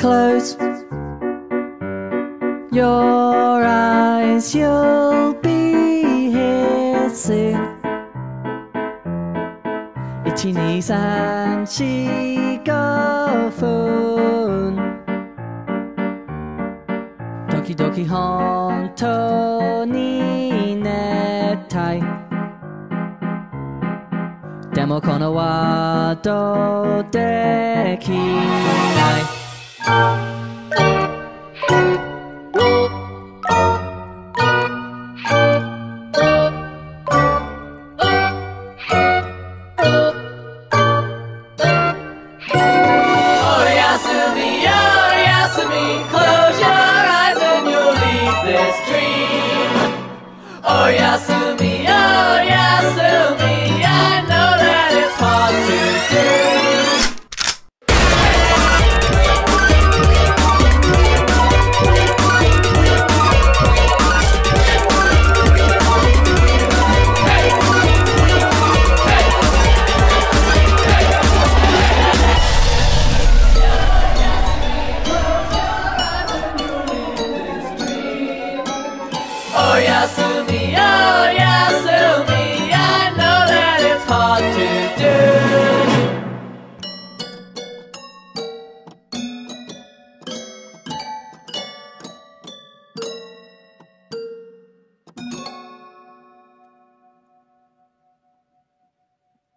Close your eyes, you'll be here soon. Itchy knees and cheeky phone. Doki doki honto ni nettai. Demo kono wa do dekinai. Oh, oh, close your eyes and you'll leave this dream. Oh, Yasumi. Oh, おやすみよおやすみ